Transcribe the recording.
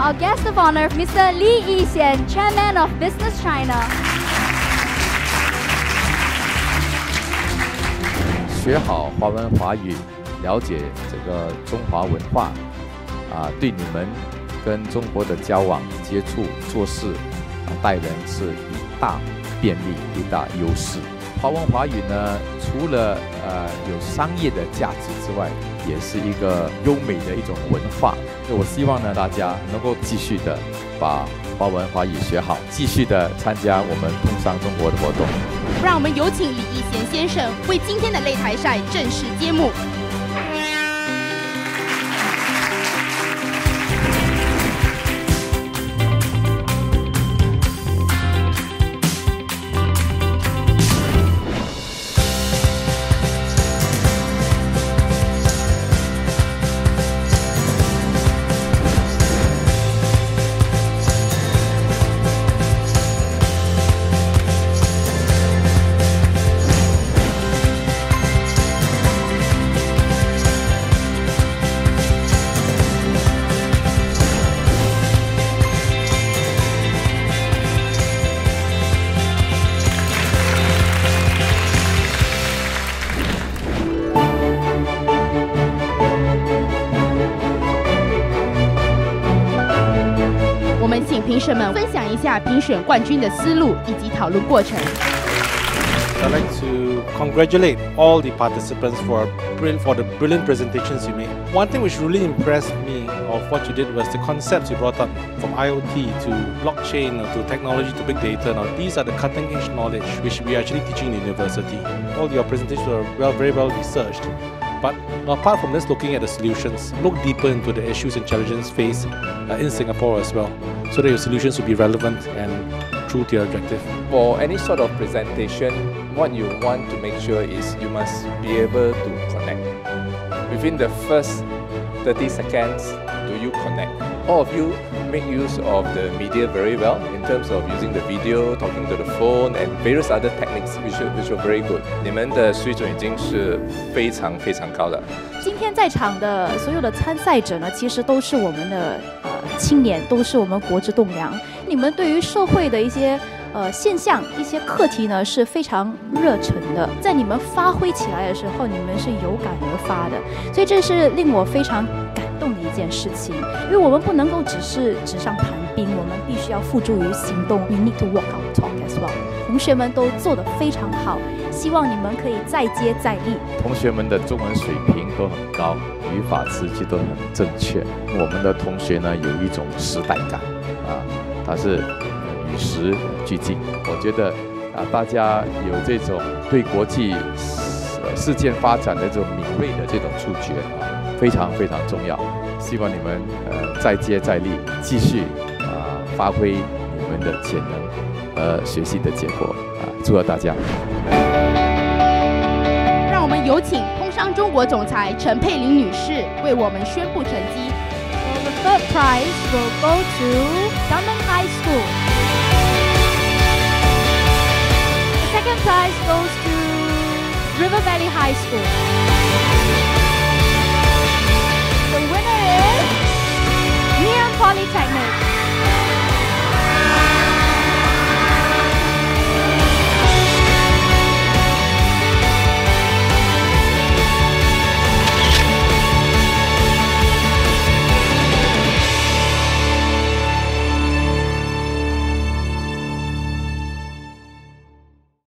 our guest of honor, Mr. Li Yixian, Chairman of Business China. 学好华文华语，了解这个中华文化，啊，对你们跟中国的交往、接触、做事、啊待人是一大便利、一大优势。华文华语呢，除了呃有商业的价值之外，也是一个优美的一种文化。所以我希望呢，大家能够继续的把华文华语学好，继续的参加我们通商中国的活动。让我们有请李义贤先生为今天的擂台赛正式揭幕。请评审们分享一下评选冠军的思路以及讨论过程。 I'd like to congratulate all the participants for brill- for the brilliant presentations you made. One thing which really impressed me of what you did was the concepts you brought up from IoT to blockchain or to technology to big data. Now these are the cutting edge knowledge which we are actually teaching in the university. All your presentations were well, very well researched. But apart from this, looking at the solutions, look deeper into the issues and challenges faced uh, in Singapore as well, so that your solutions will be relevant and true to your objective. for any sort of presentation, what you want to make sure is you must be able to connect. Within the first 30 seconds, do you connect? All of you make use of the media very well in terms of using the video, talking to the phone, and various other techniques which are, which are very good. 你们的水准已经是非常非常高的。今天在场的所有的参赛者呢，其实都是我们的呃青年，都是我们国之栋梁。你们对于社会的一些呃现象、一些课题呢是非常热忱的，在你们发挥起来的时候，你们是有感而发的，所以这是令我非常感动的一件事情。因为我们不能够只是纸上谈兵，我们必须要付诸于行动。You need to walk out talk as well。同学们都做得非常好，希望你们可以再接再厉。同学们的中文水平都很高，语法词句都很正确。我们的同学呢，有一种时代感啊，他是时俱进。我觉得啊，大家有这种对国际事件发展的这种敏锐的这种触觉啊，非常非常重要。希望你们呃再接再厉，继续啊发挥你们的潜能和学习的结果啊，祝贺大家！让我们有请通商中国总裁陈佩玲女士为我们宣布成绩。The third prize will go to Dunman High School.